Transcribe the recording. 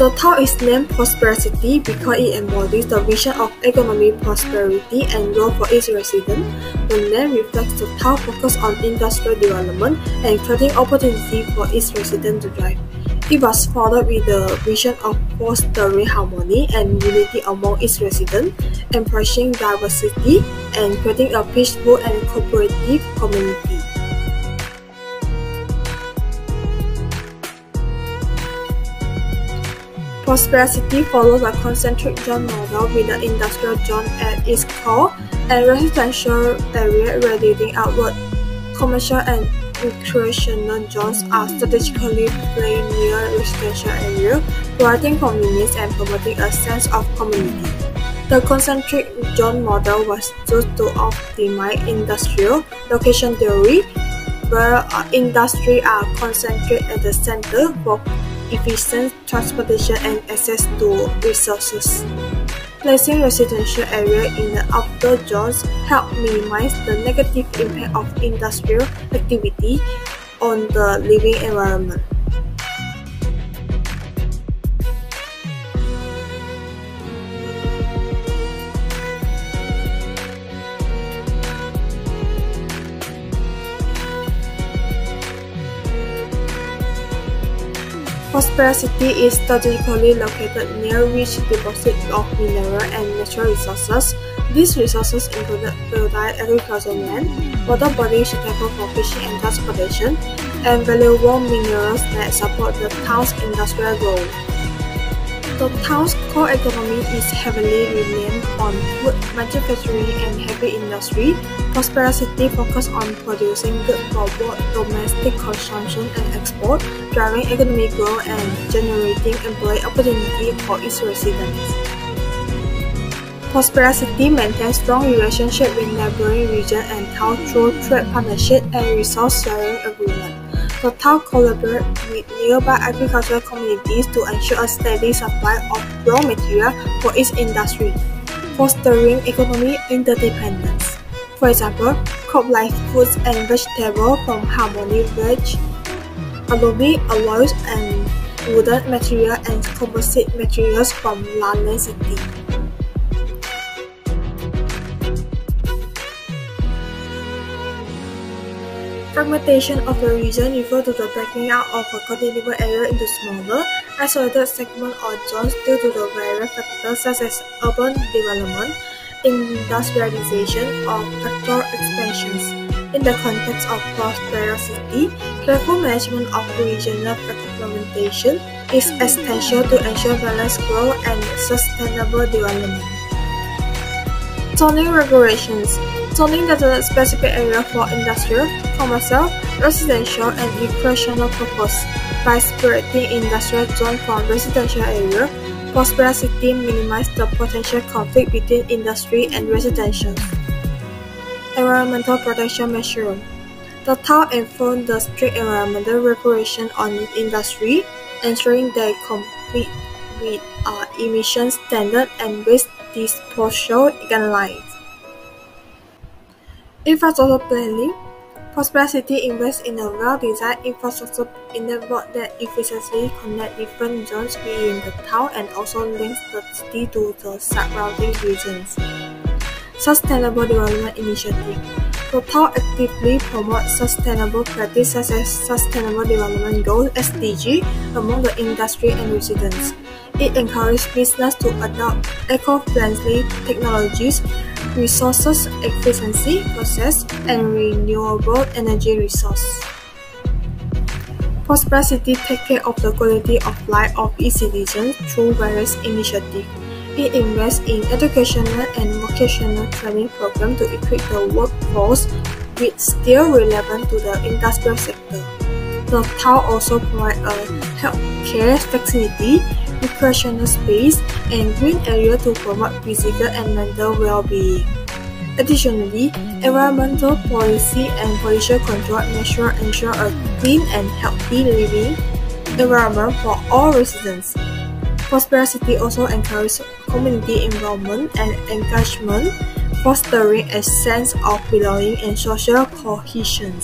The town is named Prosperity because it embodies the vision of economic prosperity and growth for its residents. The name reflects the town's focus on industrial development and creating opportunity for its residents to thrive. It was founded with the vision of fostering harmony and unity among its residents, embracing diversity, and creating a peaceful and cooperative community. Prosperity follows a concentric zone model with the industrial zone at its core and residential area radiating outward. Commercial and recreational zones are strategically placed near residential area, providing convenience and promoting a sense of community. The concentric zone model was used to optimize industrial location theory, where uh, industries are concentrated at the center for efficient transportation and access to resources. Placing residential areas in the outer zones help minimize the negative impact of industrial activity on the living environment. Prosperity is strategically located near rich deposits of mineral and natural resources. These resources include fertile agricultural land, water bodies suitable for fishing and transportation, and valuable minerals that support the town's industrial growth. The town's core economy is heavily reliant on food manufacturing and heavy industry. Prosperity focuses on producing goods for both domestic consumption and export, driving economic growth and generating employment opportunity for its residents. Prosperity maintains strong relationships with neighboring regions and towns through trade partnerships and resource sharing agreements. The town collaborates with nearby agricultural communities to ensure a steady supply of raw material for its industry, fostering economic interdependence. For example, crop like fruits and vegetables from Harmony Veg, aluminum alloys and wooden material and composite materials from Laleh City. Fragmentation of the region refers to the breaking out of a cultivable area into smaller, isolated segments or zones due to the various factors such as urban development, industrialization, or factory expansions. In the context of prosperity, careful management of the regional fragmentation is essential to ensure balanced growth and sustainable development. Zoning regulations zoning designates specific area for industrial, commercial, residential, and recreational purpose. By separating industrial zone from residential area, prosperity minimizes the potential conflict between industry and residential. Environmental protection measure. The town enforces the strict environmental regulation on industry, ensuring they comply with uh, emission standard and waste disposal guidelines. Infrastructure planning. Prosperity invests in a well-designed infrastructure in network that efficiently connects different zones within the town and also links the city to the surrounding regions. Sustainable Development Initiative. The town actively promotes sustainable practices such as Sustainable Development Goals (SDG) among the industry and residents. It encourages business to adopt eco-friendly technologies, resources efficiency process, and renewable energy resource. Prosperity takes care of the quality of life of its citizens through various initiatives. It invests in educational and vocational training programs to equip the workforce with skills relevant to the industrial sector. The town also provides a healthcare facility recreational space, and green area to promote physical and mental well-being. Additionally, environmental policy and pollution control measures ensure a clean and healthy living environment for all residents. Prosperity also encourages community involvement and engagement, fostering a sense of belonging and social cohesion.